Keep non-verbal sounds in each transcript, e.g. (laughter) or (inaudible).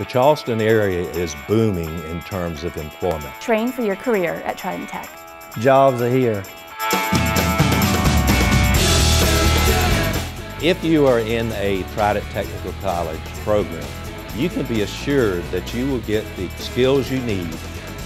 The Charleston area is booming in terms of employment. Train for your career at Trident Tech. Jobs are here. If you are in a Trident Technical College program, you can be assured that you will get the skills you need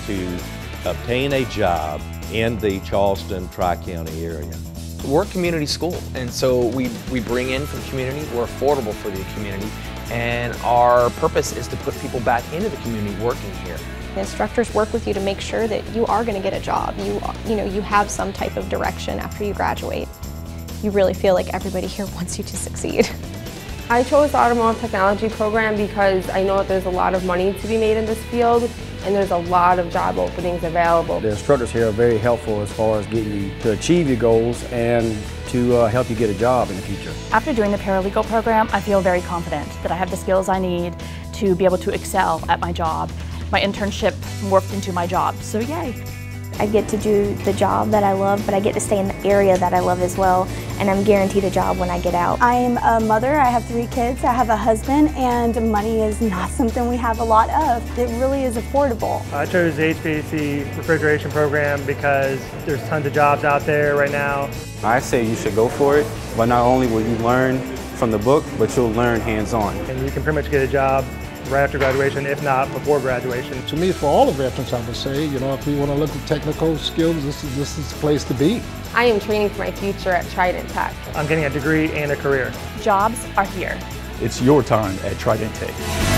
to obtain a job in the Charleston Tri-County area. We're a community school, and so we, we bring in from community, we're affordable for the community, and our purpose is to put people back into the community working here. The instructors work with you to make sure that you are going to get a job. You, you know, you have some type of direction after you graduate. You really feel like everybody here (laughs) wants you to succeed. I chose the automotive technology program because I know that there's a lot of money to be made in this field and there's a lot of job openings available. The instructors here are very helpful as far as getting you to achieve your goals and to uh, help you get a job in the future. After doing the paralegal program, I feel very confident that I have the skills I need to be able to excel at my job. My internship morphed into my job, so yay. I get to do the job that I love, but I get to stay in the area that I love as well, and I'm guaranteed a job when I get out. I'm a mother, I have three kids, I have a husband, and money is not (laughs) something we have a lot of. It really is affordable. I chose the HVAC refrigeration program because there's tons of jobs out there right now. I say you should go for it, but not only will you learn from the book, but you'll learn hands-on. And you can pretty much get a job right after graduation, if not before graduation. To me, for all the veterans, I would say, you know, if we want to look at technical skills, this is, this is the place to be. I am training for my future at Trident Tech. I'm getting a degree and a career. Jobs are here. It's your time at Trident Tech.